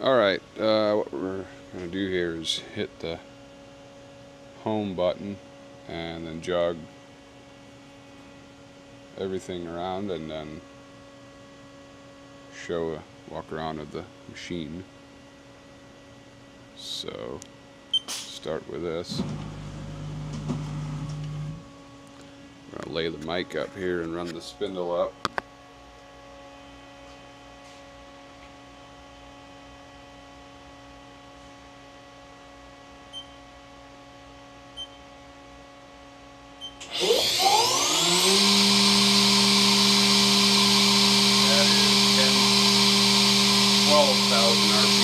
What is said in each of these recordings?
Alright, uh, what we're going to do here is hit the home button and then jog everything around and then show a walk around of the machine. So, start with this. I'm going to lay the mic up here and run the spindle up. That is 10, 12,000 RPM.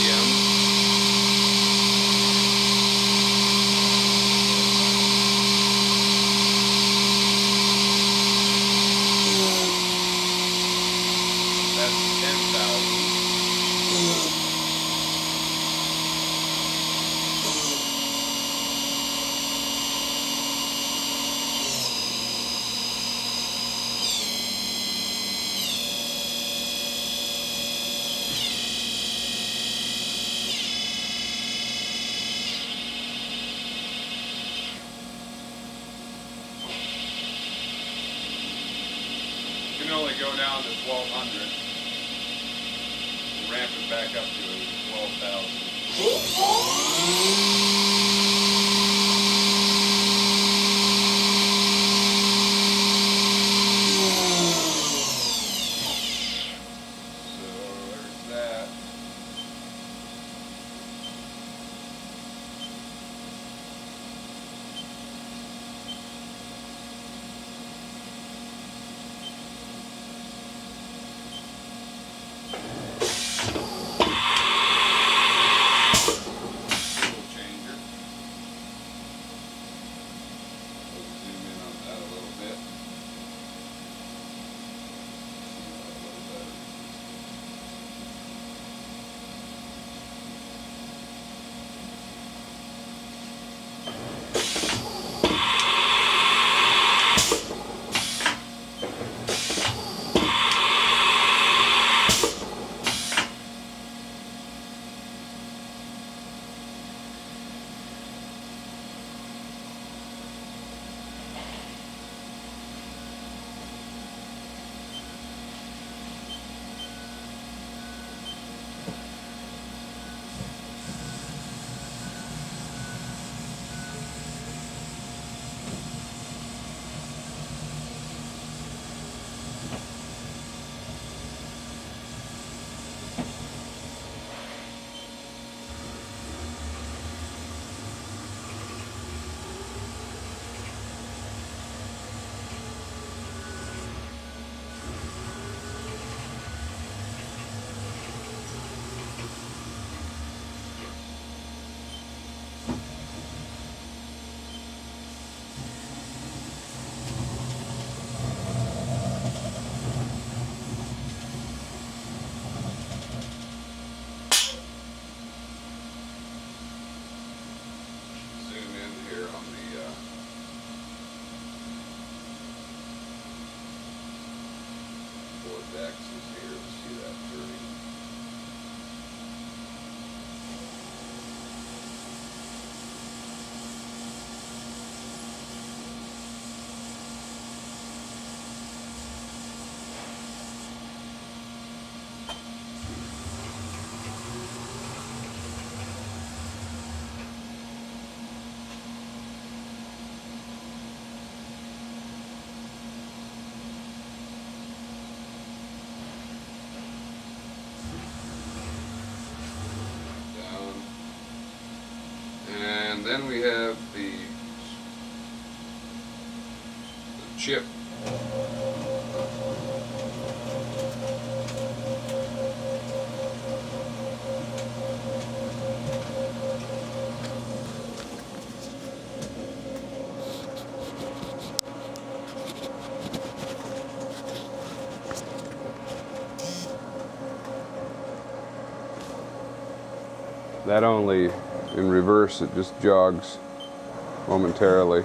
Can only go down to 1200. Ramp it back up to 12,000. fourth axis here to see that turning. down. And then we have the, the chip. That only in reverse, it just jogs momentarily.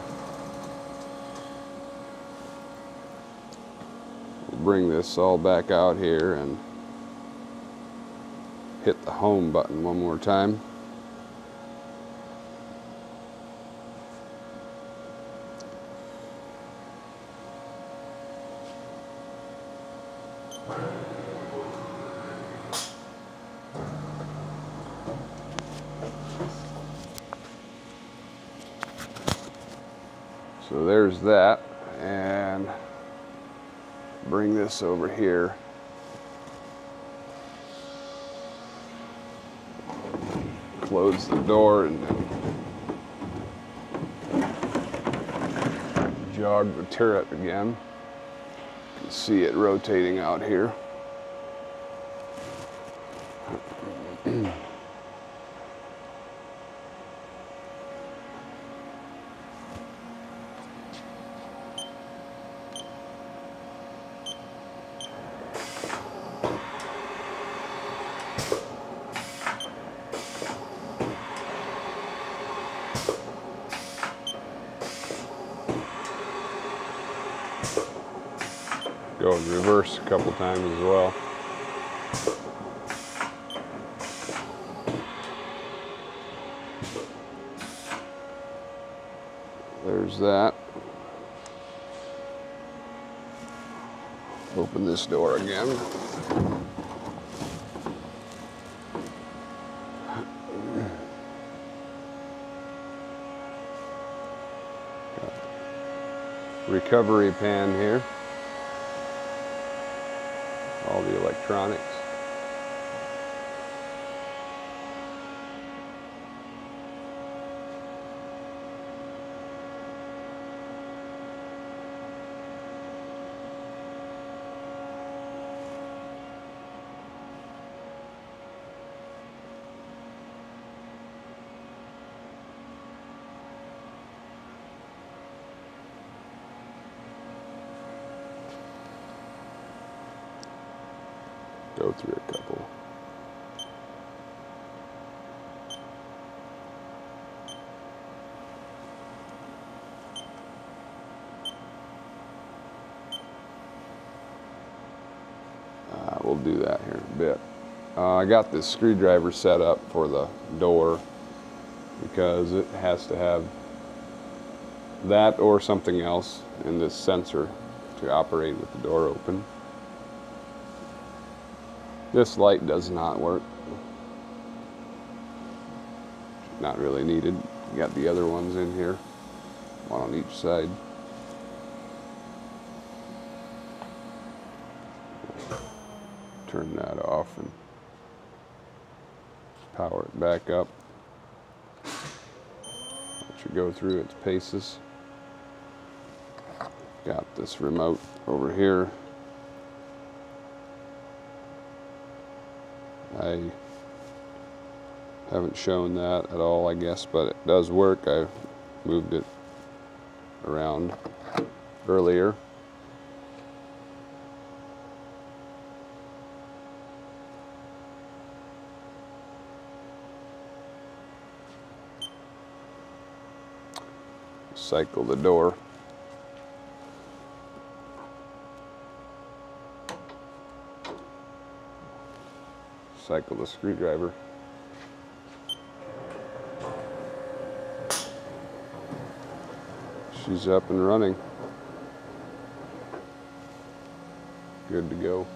Bring this all back out here and hit the home button one more time. So there's that and bring this over here. Close the door and jog the turret again. You can see it rotating out here. Go in reverse a couple times as well. There's that. Open this door again. Recovery pan here. All the electronics. Go through a couple. Uh, we'll do that here in a bit. Uh, I got this screwdriver set up for the door because it has to have that or something else in this sensor to operate with the door open. This light does not work. Not really needed. Got the other ones in here, one on each side. Turn that off and power it back up. Let you go through its paces. Got this remote over here. I haven't shown that at all, I guess, but it does work. I moved it around earlier. Cycle the door. Cycle the screwdriver. She's up and running. Good to go.